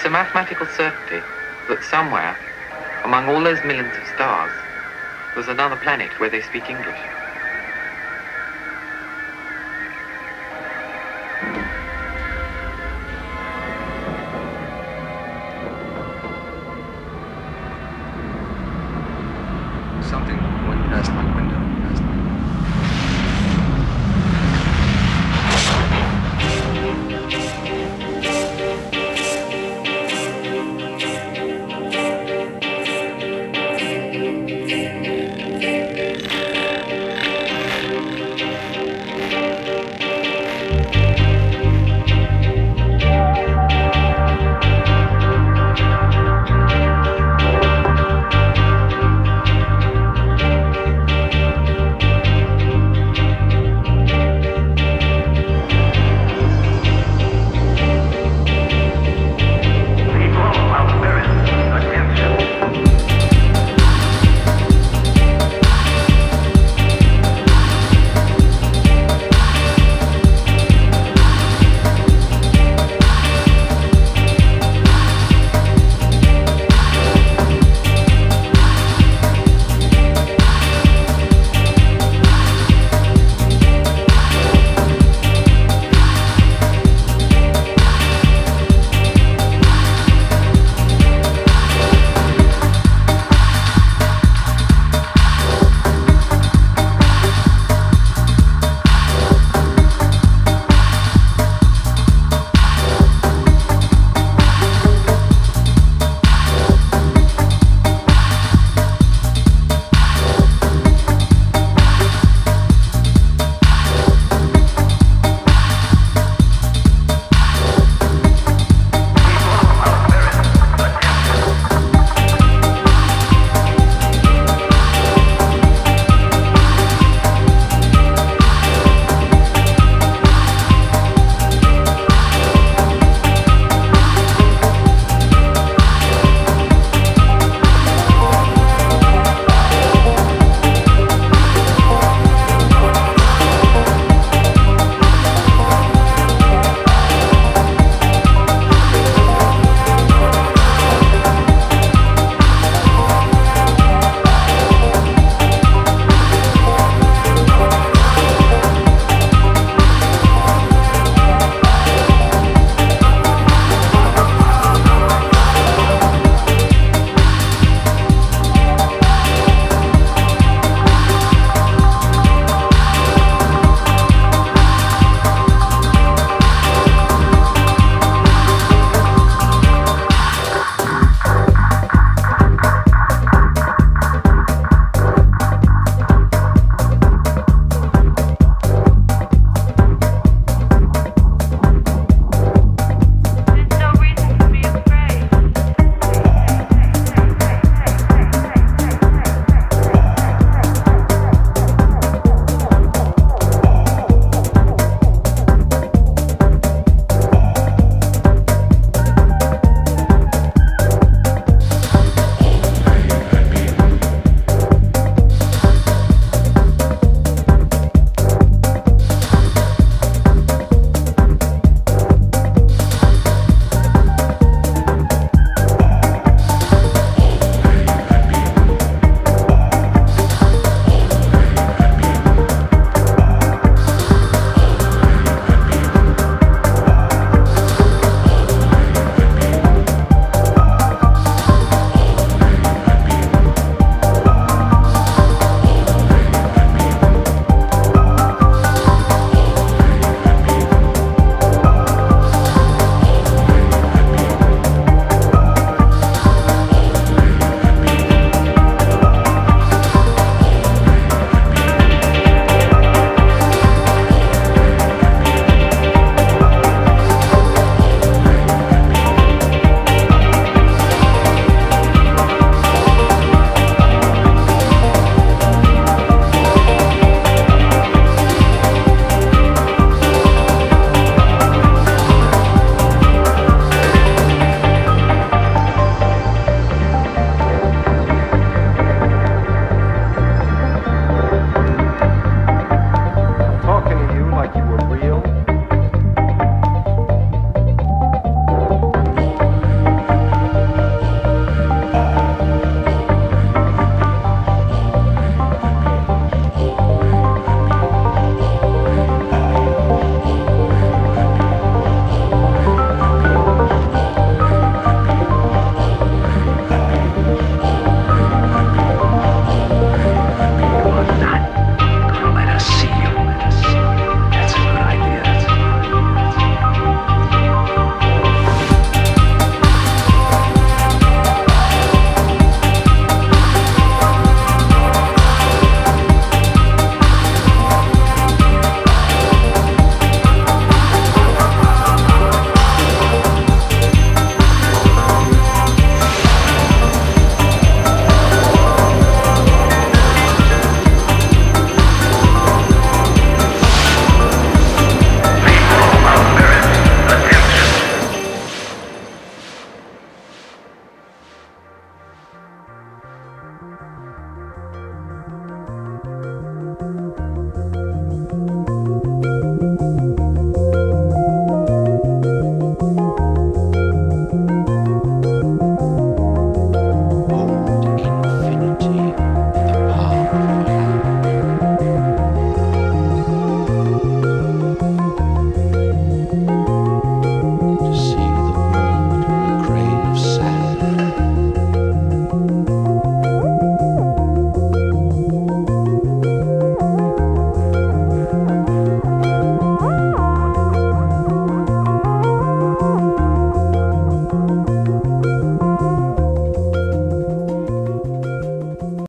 It's a mathematical certainty that somewhere, among all those millions of stars, there's another planet where they speak English.